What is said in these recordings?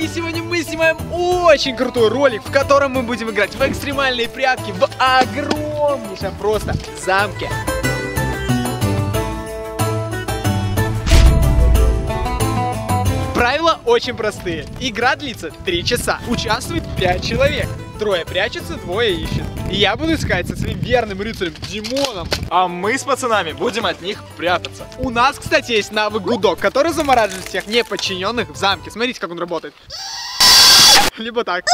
И сегодня мы снимаем очень крутой ролик, в котором мы будем играть в экстремальные прятки в огромнейшем просто замке. Правила очень простые. Игра длится 3 часа. Участвует 5 человек. Трое прячутся, двое ищут. И я буду искать со своим верным рыцарем Димоном. А мы с пацанами будем от них прятаться. У нас, кстати, есть навык гудок, который замораживает всех неподчиненных в замке. Смотрите, как он работает. Либо так.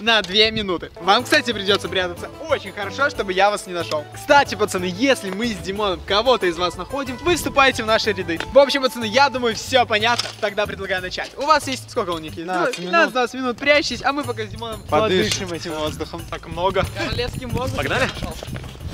На две минуты. Вам, кстати, придется прятаться очень хорошо, чтобы я вас не нашел. Кстати, пацаны, если мы с Димоном кого-то из вас находим, вы вступаете в наши ряды. В общем, пацаны, я думаю, все понятно. Тогда предлагаю начать. У вас есть сколько у них есть? 15 минут. 15 минут. Прячьтесь, а мы пока с Димоном Подышим подышим этим воздухом. Так много. королевским воздухом. Погнали?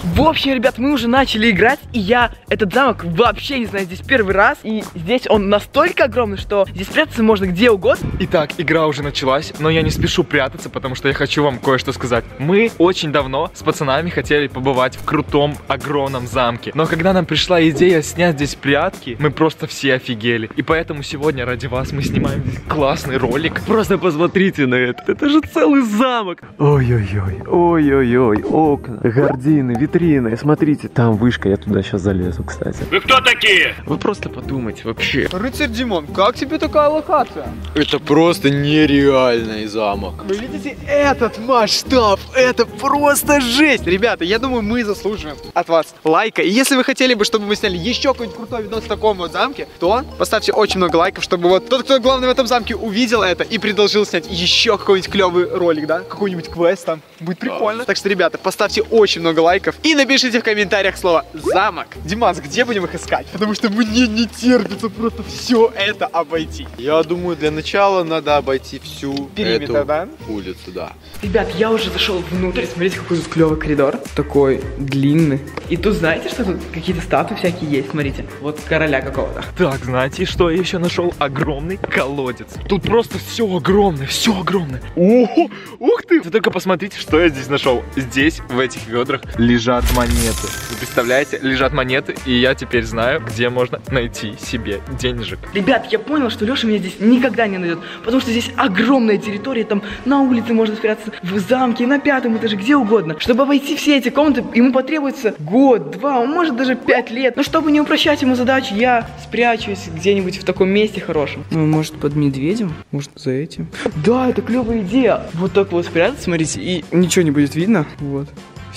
В общем, ребят, мы уже начали играть, и я этот замок вообще не знаю, здесь первый раз, и здесь он настолько огромный, что здесь прятаться можно где угодно. Итак, игра уже началась, но я не спешу прятаться, потому что я хочу вам кое-что сказать. Мы очень давно с пацанами хотели побывать в крутом, огромном замке. Но когда нам пришла идея снять здесь прятки, мы просто все офигели. И поэтому сегодня ради вас мы снимаем здесь классный ролик. Просто посмотрите на это. Это же целый замок. Ой-ой-ой, ой-ой-ой, окна, гардины, витрины. Смотрите, там вышка, я туда сейчас залезу, кстати. Вы кто такие? Вы просто подумайте вообще. Рыцарь Димон, как тебе такая локация? Это просто нереальный замок. Вы видите этот масштаб? Это просто жесть! Ребята, я думаю, мы заслуживаем от вас лайка. И если вы хотели бы, чтобы мы сняли еще какой-нибудь крутой видос в таком вот замке, то поставьте очень много лайков, чтобы вот тот, кто главный в этом замке, увидел это и предложил снять еще какой-нибудь клевый ролик, да? Какой-нибудь квест там. Будет прикольно. Так что, ребята, поставьте очень много лайков и напишите в комментариях слово «замок». Димас, где будем их искать? Потому что мне не терпится просто все это обойти. Я думаю, для начала надо обойти всю Периметр, эту да? улицу, да. Ребят, я уже зашел внутрь, смотрите, какой тут клевый коридор. Такой длинный. И тут знаете, что тут какие-то статуи всякие есть, смотрите. Вот короля какого-то. Так, знаете, что я еще нашел? Огромный колодец. Тут просто все огромное, все огромное. О, ух ты! Вы только посмотрите, что я здесь нашел. Здесь, в этих ведрах, лежат монеты. Вы представляете? Лежат монеты, и я теперь знаю, где можно найти себе денежек. Ребят, я понял, что Леша меня здесь никогда не найдет, потому что здесь огромная территория, там на улице можно спрятаться, в замке, на пятом этаже, где угодно. Чтобы обойти все эти комнаты, ему потребуется год, два, может даже пять лет. Но чтобы не упрощать ему задачу, я спрячусь где-нибудь в таком месте хорошем. Ну, может, под медведем? Может, за этим? Да, это клевая идея. Вот так вот спрятаться, смотрите, и ничего не будет видно. Вот.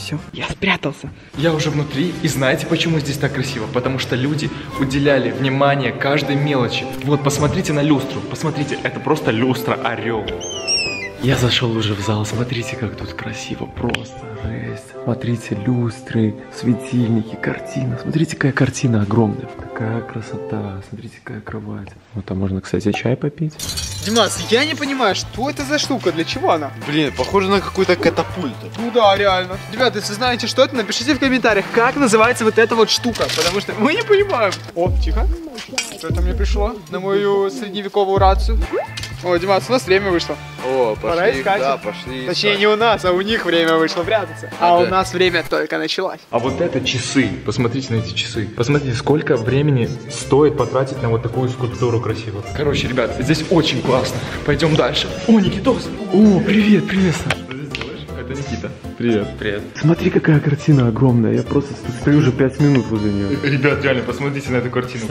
Все, я спрятался. Я уже внутри, и знаете, почему здесь так красиво? Потому что люди уделяли внимание каждой мелочи. Вот, посмотрите на люстру, посмотрите, это просто люстра орел. Я зашел уже в зал, смотрите, как тут красиво, просто жесть. Смотрите, люстры, светильники, картина. Смотрите, какая картина огромная. Какая красота, смотрите, какая кровать. Вот там можно, кстати, чай попить. Димас, я не понимаю, что это за штука, для чего она? Блин, похоже на какую-то катапульту. Ну да, реально. Ребята, если знаете, что это, напишите в комментариях, как называется вот эта вот штука, потому что мы не понимаем. О, тихо. Что это мне пришло на мою средневековую рацию? О, Димас, у нас время вышло. О, Пора пошли, искать. да, пошли. Точнее, искать. не у нас, а у них время вышло прятаться. А Ага. у нас время только началось. А вот это часы. Посмотрите на эти часы. Посмотрите, сколько времени стоит потратить на вот такую скульптуру красивую. Короче, ребят, здесь очень классно. Пойдем дальше. О, Никитос! О, привет, привет. Что здесь делаешь? Это Никита. Привет. Привет. Смотри, какая картина огромная. Я просто стою уже пять минут возле нее. Ребят, реально, посмотрите на эту картину.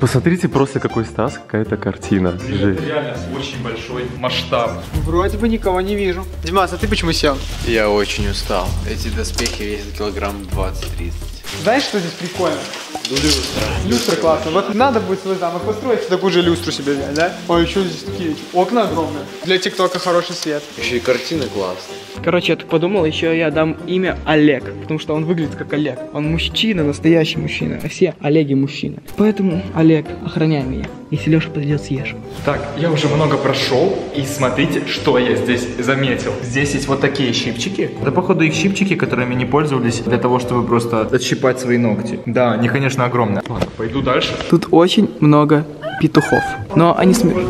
Посмотрите просто, какой Стас, какая-то картина. Жесть. Это реально очень большой масштаб. Вроде бы никого не вижу. Димас, а ты почему сел? Я очень устал. Эти доспехи весят килограмм 20-30. Знаешь, что здесь прикольно? Люстра. Люстра классная. Вот надо будет свой замок построить, такую же люстру себе взять, да? Ой, еще здесь такие окна огромные. Для ТикТока хороший свет. Еще и картины классные. Короче, я так подумал, еще я дам имя Олег, потому что он выглядит как Олег. Он мужчина, настоящий мужчина, а все Олеги мужчины. Поэтому, Олег, охраняй меня. Если Леша подойдет, съешь. Так, я уже много прошел, и смотрите, что я здесь заметил. Здесь есть вот такие щипчики. Это, походу, их щипчики, которыми не пользовались для того, чтобы просто отщипать свои ногти. Да, они, конечно, огромные. Ладно, пойду дальше. Тут очень много петухов. Но они смешные.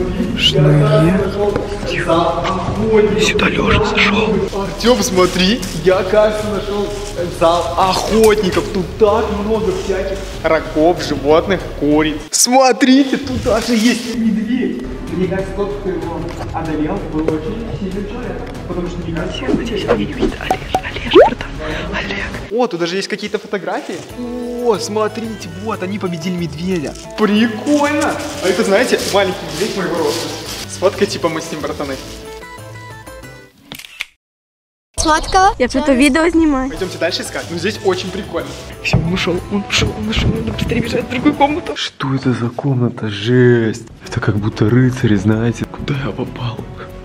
Сюда Леша зашел. Артем, смотри, я, кажется, нашел зал охотников. Тут так много всяких рогов, животных, куриц. Смотрите, тут даже есть медведь. мне кажется, тот, кто его одолел, был очень сильным человеком. Потому что не кажется... О, тут даже есть какие-то фотографии. О, смотрите, вот, они победили медведя. Прикольно! А это, знаете, маленький медведь моего роста. Сфоткай, типа, мы с ним братаны. Сладкого? Я что-то видео снимаю. Пойдемте дальше искать. Ну, здесь очень прикольно. Все, он ушел, он ушел, он ушел. Надо быстрее бежать в другую комнату. Что это за комната? Жесть. Это как будто рыцари, знаете. Куда я попал?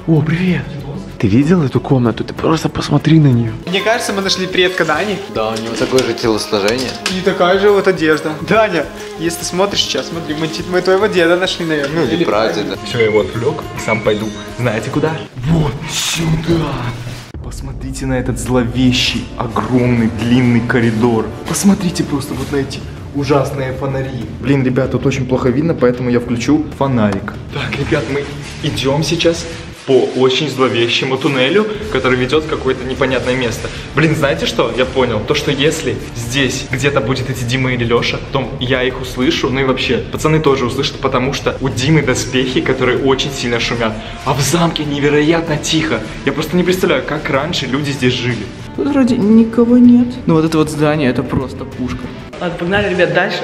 О, привет. Ты видел эту комнату? Ты просто посмотри на нее. Мне кажется, мы нашли предка Дани. Да, у него такое же телосложение. И такая же вот одежда. Даня, если ты смотришь сейчас, смотри, мы, мы твоего деда нашли, наверное. Ну или прадеда. Все, я его отвлек и сам пойду. Знаете куда? Вот сюда. Посмотрите на этот зловещий, огромный, длинный коридор. Посмотрите просто вот на эти ужасные фонари. Блин, ребят, тут очень плохо видно, поэтому я включу фонарик. Так, ребят, мы идем сейчас по очень зловещему туннелю, который ведет в какое-то непонятное место. Блин, знаете что? Я понял. То, что если здесь где-то будет эти Дима или Леша, потом я их услышу, ну и вообще, пацаны тоже услышат, потому что у Димы доспехи, которые очень сильно шумят. А в замке невероятно тихо. Я просто не представляю, как раньше люди здесь жили. Тут вроде никого нет. Ну вот это вот здание, это просто пушка. Ладно, погнали, ребят, дальше.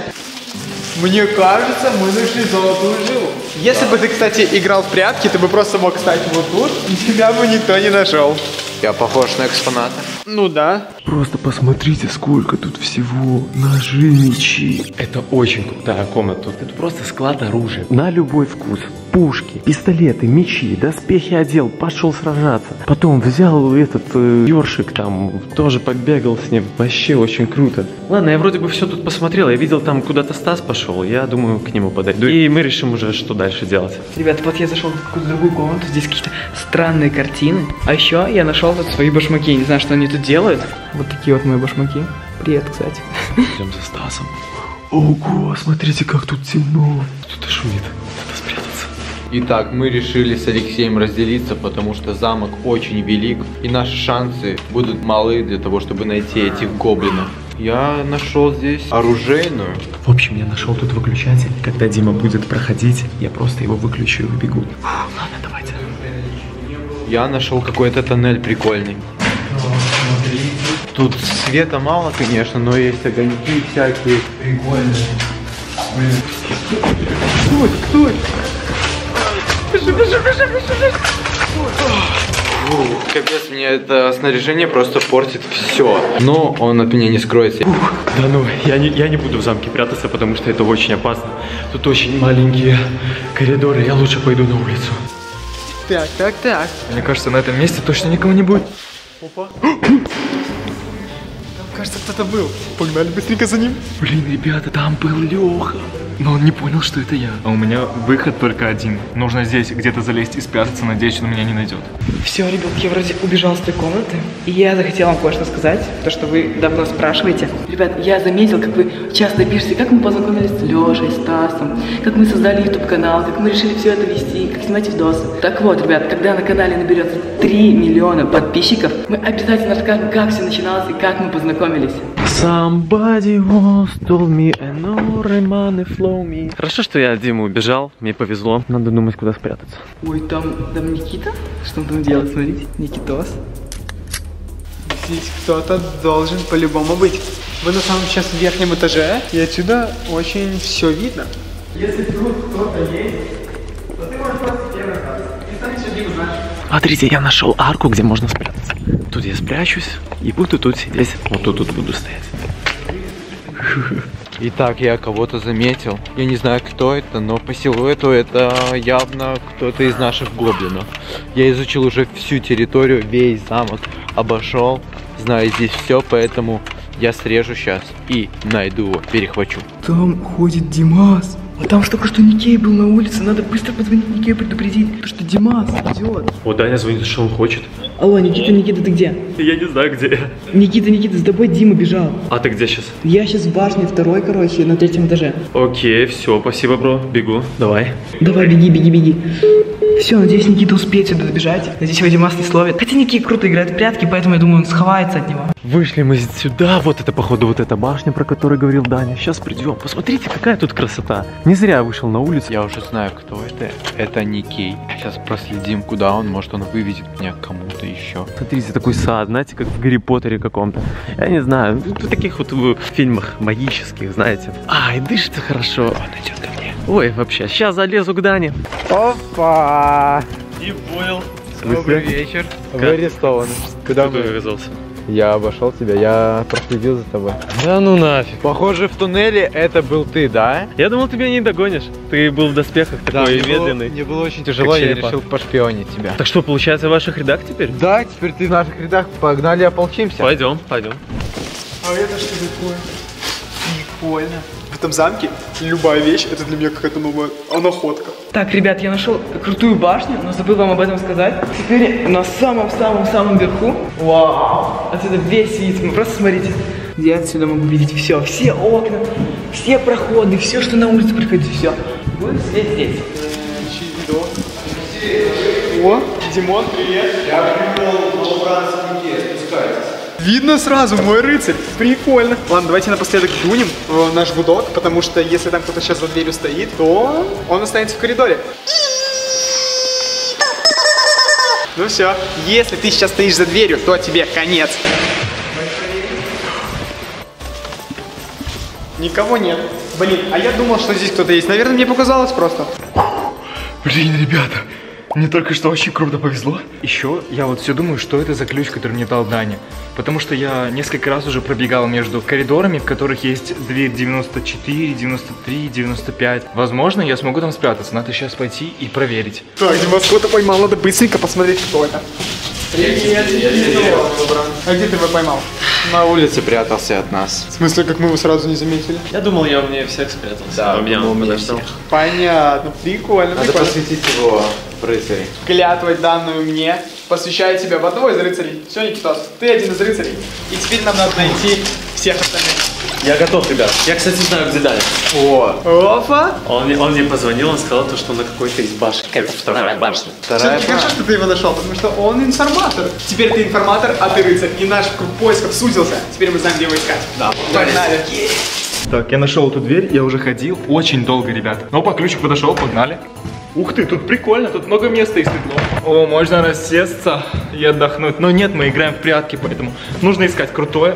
Мне кажется, мы нашли золотую жилу. Если бы ты, кстати, играл в прятки, ты бы просто мог стать вот тут, и тебя бы никто не нашел. Я похож на экспоната. Ну да. Просто посмотрите, сколько тут всего. Ножи, мечи. Это очень крутая комната. Тут это просто склад оружия. На любой вкус. Пушки, пистолеты, мечи, доспехи одел, пошел сражаться. Потом взял этот э, ёршик там, тоже побегал с ним. Вообще очень круто. Ладно, я вроде бы все тут посмотрел. Я видел, там куда-то Стас пошел. Я думаю, к нему подойду. И мы решим уже, что дальше делать. Ребят, вот я зашел в какую-то другую комнату, здесь какие-то странные картины. А еще я нашел тут свои башмаки. Я не знаю, что они тут делают. Вот такие вот мои башмаки. Привет, кстати. Идем за Стасом. Ого, смотрите, как тут темно. Кто-то шумит. Итак, мы решили с Алексеем разделиться, потому что замок очень велик, и наши шансы будут малы для того, чтобы найти этих гоблинов. Я нашел здесь оружейную. В общем, я нашел тут выключатель. Когда Дима будет проходить, я просто его выключу и убегу. Фу, ладно, давайте. Я нашел какой-то тоннель прикольный. Тут света мало, конечно, но есть огоньки всякие. Прикольные. Фу, Капец, мне это снаряжение просто портит все. Но он от меня не скроется. Да ну, я не, я не буду в замке прятаться, потому что это очень опасно. Тут очень маленькие коридоры. Я лучше пойду на улицу. Так, так, так. Мне кажется, на этом месте точно никого не будет. Опа. Там, кажется, кто-то был. Погнали быстренько за ним. Блин, ребята, там был Леха. Но он не понял, что это я. А у меня выход только один. Нужно здесь где-то залезть и спрятаться, надеюсь, он меня не найдет. Все, ребят, я вроде убежал с той комнаты, и я захотел вам кое-что сказать, то, что вы давно спрашиваете. Ребят, я заметил, как вы часто пишете, как мы познакомились с Лешей, Стасом, как мы создали YouTube-канал, как мы решили все это вести, как снимать видосы. Так вот, ребят, когда на канале наберется 3 миллиона подписчиков, мы обязательно расскажем, как все начиналось и как мы познакомились. Somebody once told me an money flow me. Хорошо, что я от Димы убежал, мне повезло. Надо думать, куда спрятаться. Ой, там, там Никита? Что он там делает? Смотрите, Никитос. Здесь кто-то должен по-любому быть. Вы на самом сейчас в верхнем этаже, и отсюда очень все видно. Если тут кто-то есть, то ты можешь просто первый раз. И сам сюда узнаешь. Смотрите, я нашел арку, где можно спрятаться. Тут я спрячусь и буду тут сидеть. Вот тут, тут буду стоять. Итак, я кого-то заметил. Я не знаю, кто это, но по силуэту это явно кто-то из наших гоблинов. Я изучил уже всю территорию, весь замок, обошел, знаю здесь все, поэтому я срежу сейчас и найду его, перехвачу. Там ходит Димас. А там только что Никей был на улице. Надо быстро позвонить Никею предупредить, что Димас идет. О, Даня звонит, что он хочет. Алло, Никита, Никита, ты где? Я не знаю, где я. Никита, Никита, с тобой Дима бежал. А ты где сейчас? Я сейчас в башне второй, короче, на третьем этаже. Окей, все, спасибо, бро. Бегу. Давай. Давай, беги, беги, беги. Все, надеюсь, Никита успеет сюда добежать. Надеюсь, его Димас не словит. Хотя Никита круто играет в прятки, поэтому я думаю, он сховается от него. Вышли мы сюда, вот это, походу, вот эта башня, про которую говорил Даня. Сейчас придем. Посмотрите, какая тут красота. Не зря я вышел на улицу. Я уже знаю, кто это. Это Никей. Сейчас проследим, куда он. Может, он выведет меня к кому-то еще. Смотрите, такой сад, знаете, как в Гарри Поттере каком-то. Я не знаю, в таких вот в фильмах магических, знаете. Ай, дышится хорошо. Он идет ко мне. Ой, вообще, сейчас залезу к Дане. Опа! Не понял. Добрый вечер. Вы арестованы. Куда Кто оказался? Я обошел тебя, я проследил за тобой. Да ну нафиг. Похоже, в туннеле это был ты, да? Я думал, ты меня не догонишь. Ты был в доспехах такой мне было- медленный. мне было очень тяжело, я решил пошпионить тебя. Так что, получается, в ваших рядах теперь? Да, теперь ты в наших рядах. Погнали, ополчимся. Пойдем, пойдем. А это что такое? Прикольно. В этом замке любая вещь, это для меня какая-то новая находка. Так, ребят, я нашел крутую башню, но забыл вам об этом сказать. Теперь на самом-самом-самом верху. Вау! Отсюда весь вид. Вы просто смотрите. Я отсюда могу видеть все. Все окна, все проходы, все, что на улице происходит, все. Будет сидеть здесь. О, Димон, привет. Видно сразу, мой рыцарь. Прикольно. Ладно, давайте напоследок дунем в наш гудок, потому что если там кто-то сейчас за дверью стоит, то он останется в коридоре. Ну все, если ты сейчас стоишь за дверью, то тебе конец. Никого нет. Блин, а я думал, что здесь кто-то есть. Наверное, мне показалось просто. Блин, ребята, мне только что очень круто повезло. Еще я вот все думаю, что это за ключ, который мне дал Даня. Потому что я несколько раз уже пробегал между коридорами, в которых есть дверь 94, 93, 95. Возможно, я смогу там спрятаться. Надо сейчас пойти и проверить. Так, Димас кого-то поймал, надо быстренько посмотреть, кто это. Привет, А где ты его поймал? На улице прятался от нас. В смысле, как мы его сразу не заметили? Я думал, я у меня всех спрятался. Да, у меня он подождал. Понятно, прикольно, Надо прикольно. посвятить его в рыцари. Клятвой данную мне посвящаю тебя в одного из рыцарей. Все, Никитос, ты один из рыцарей. И теперь нам надо найти всех остальных. Я готов, ребят. Я, кстати, знаю, где Даня. О, Опа! Он, мне- он мне позвонил, он сказал, то, что он на какой-то из башен. Вторая башня. вторая Все-таки хорошо, что ты его нашел, потому что он информатор. Теперь ты информатор, а ты рыцарь. И наш круг поисков сузился. Теперь мы знаем, где его искать. Да, погнали. Так, я нашел эту дверь, я уже ходил очень долго, ребят. Но по ключик подошел, погнали. Ух ты, тут прикольно, тут много места и светло. О, можно рассесться и отдохнуть. Но нет, мы играем в прятки, поэтому нужно искать крутое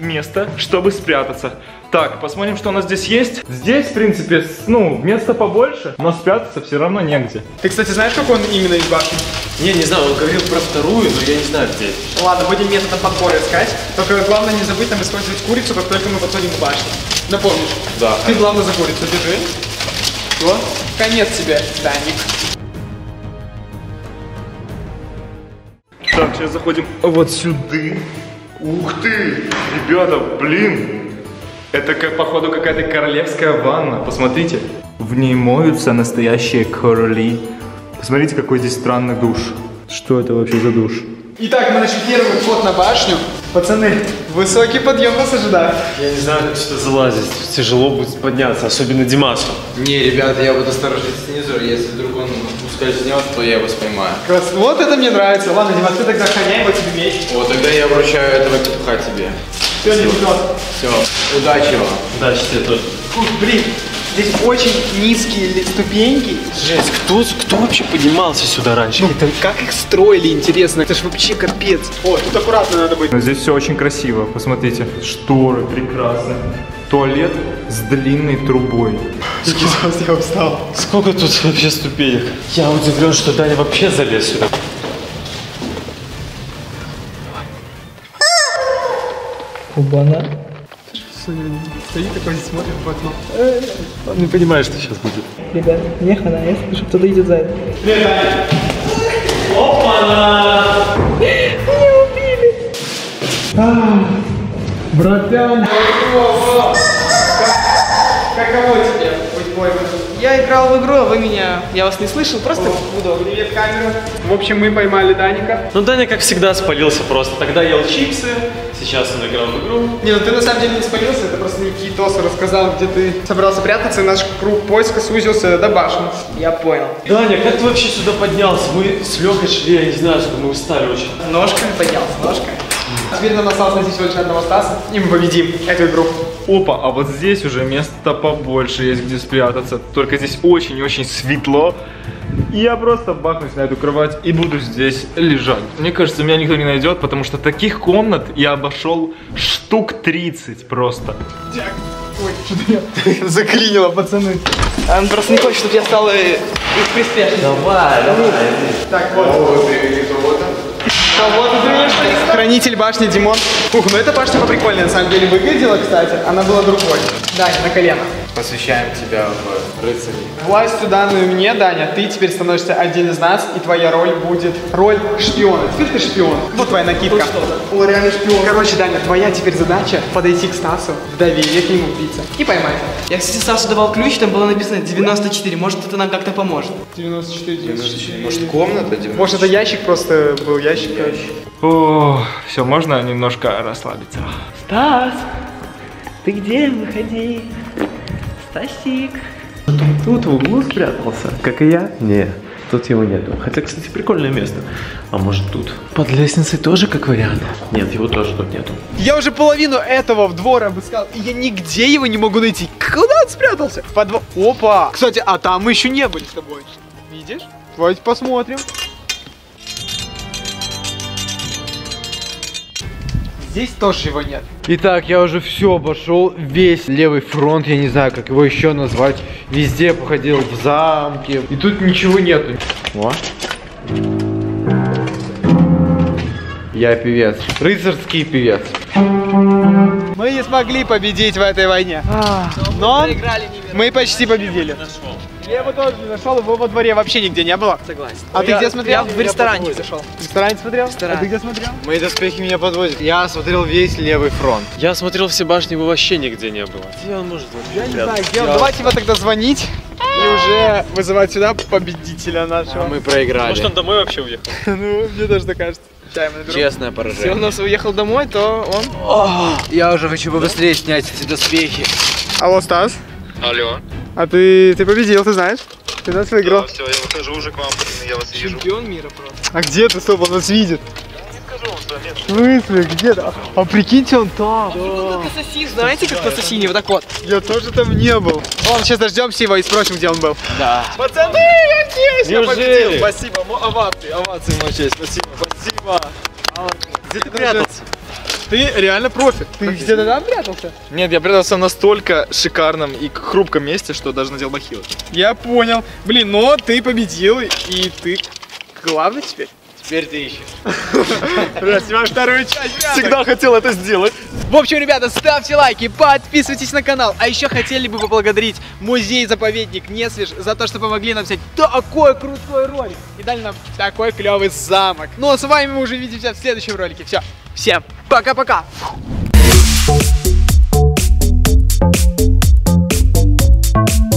место, чтобы спрятаться. Так, посмотрим, что у нас здесь есть. Здесь, в принципе, ну, места побольше, но спрятаться все равно негде. Ты, кстати, знаешь, как он именно из башни? Не, не знаю, он говорил про вторую, но я не знаю, где. Ладно, будем методом подбора искать. Только главное не забыть нам использовать курицу, как только мы подходим к башне. Напомнишь? Да. Ты главное за курицу держи. Все. Конец тебе, Даник. Так, сейчас заходим вот сюда. Ух ты! Ребята, блин! Это, как, походу, какая-то королевская ванна. Посмотрите. В ней моются настоящие короли. Посмотрите, какой здесь странный душ. Что это вообще за душ? Итак, мы начали первый вход на башню. Пацаны, высокий подъем нас ожидает. Я не знаю, как сюда залазить. Тяжело будет подняться, особенно Димасу. Не, ребята, я буду осторожней снизу. Если вдруг он ускользнет, то я его споймаю. Крас- Вот это мне нравится. Ладно, Дима, ты тогда охраняй, вот тебе меч. О, тогда я вручаю этого петуха тебе. Все, идет. Все, удачи вам. Удачи тебе тоже. Ух, блин, здесь очень низкие ступеньки. Жесть, кто, кто вообще поднимался сюда раньше? Ну, как их строили, интересно. Это ж вообще капец. О, тут аккуратно надо быть. Но здесь все очень красиво. Посмотрите. Шторы прекрасные. Туалет с длинной трубой. Я устал. Сколько тут вообще ступенек? Я удивлен, что Даня вообще залез сюда. Кубана. Стоит такой, смотрит в окно. Он не понимает, что сейчас будет. Ребят, мне хана, я слышу, кто-то идет сзади. Каково тебе быть пойманным? Я играл в игру, а вы меня... Я вас не слышал, просто буду... Привет, камера. В общем, мы поймали Даника. Ну, Даня, как всегда, спалился просто. Тогда ел чипсы, сейчас он играл в игру. Не, ну ты на самом деле не спалился, это просто Никитос рассказал, где ты собрался прятаться, и наш круг поиска сузился до башни. Я понял. Даня, как ты вообще сюда поднялся? Мы с Лехой шли, я не знаю, что мы устали очень. Ножками поднялся, ножками. Теперь нам осталось найти всего лишь одного Стаса, и мы победим эту игру. Опа, а вот здесь уже место побольше есть, где спрятаться. Только здесь очень и очень светло. И я просто бахнусь на эту кровать и буду здесь лежать. Мне кажется, меня никто не найдет, потому что таких комнат я обошел штук 30 просто. Ой, что-то я заклинило, пацаны. Он просто не хочет, чтобы я стал э, их приспешником. Давай, давай. Так, вот. Приведешь? Хранитель башни Димон. Ух, ну эта башня поприкольнее на самом деле выглядела, кстати. Она была другой. Даня, на колено. Посвящаем тебя в рыцари. Властью данную мне, Даня, ты теперь становишься один из нас, и твоя роль будет роль шпиона. Теперь ты шпион. Вот твоя накидка. О, реально шпион. Короче, Даня, твоя теперь задача подойти к Стасу в доверие к нему убийца и поймать. Я, кстати, Стасу давал ключ, там было написано 94. Может, это нам как-то поможет. 94, 94. Может, комната? Дим? Может, это ящик просто был ящик. О, все, можно немножко расслабиться. Стас, ты где? Выходи. Стасик. Тут в углу спрятался, как и я? Не, тут его нету. Хотя, кстати, прикольное место. А может тут? Под лестницей тоже как вариант? Нет, его тоже тут нету. Я уже половину этого в двор обыскал, и я нигде его не могу найти. Куда он спрятался? В подвал. Опа! Кстати, а там мы еще не были с тобой. Видишь? Давайте посмотрим. Здесь тоже его нет. Итак, я уже все обошел, весь левый фронт, я не знаю, как его еще назвать. Везде походил в замке. И тут ничего нету. О. Я певец. Рыцарский певец. Мы не смогли победить в этой войне. Но мы почти победили. Я его тоже не нашел, его во дворе вообще нигде не было. Согласен. А ты где смотрел? Я в ресторане зашел. В ресторане смотрел? ресторане. А ты где смотрел? Мои доспехи меня подводят. Я смотрел весь левый фронт. Я смотрел все башни, его вообще нигде не было. Где он может Я не знаю, где он. Давайте его тогда звонить и уже вызывать сюда победителя нашего. Мы проиграли. Может, он домой вообще уехал? Ну, мне тоже так кажется. Чай мы наберем. Честное Если он поражение. у нас уехал домой, то он... Я уже хочу побыстрее снять эти доспехи. Алло, Стас? Алло. А ты, ты победил, ты знаешь? Ты нас выиграл. все, я выхожу уже к вам, я вас вижу. Чемпион мира просто. А где ты, стоп, он нас видит? В смысле, где ты? А прикиньте, он там. Как ассасин, знаете, как ассасине, вот так вот. Я тоже там не был. Ладно, сейчас дождемся его и спросим, где он был. Да. Пацаны, я здесь, я победил. Спасибо, овации, овации, мой честь, спасибо, спасибо. Где ты прятался? Ты реально профи. Ты где-то там прятался? Нет, я прятался в настолько шикарном и хрупком месте, что даже надел бахилы. Я понял. Блин, но ты победил, и ты главный теперь. Теперь ты ищешь. Снимаем вторую часть. ребята. Всегда хотел это сделать. В общем, ребята, ставьте лайки, подписывайтесь на канал. А еще хотели бы поблагодарить музей-заповедник Несвеж за то, что помогли нам снять такой крутой ролик. И дали нам такой клевый замок. Ну а с вами мы уже увидимся в следующем ролике. Все, всем пока-пока. Thank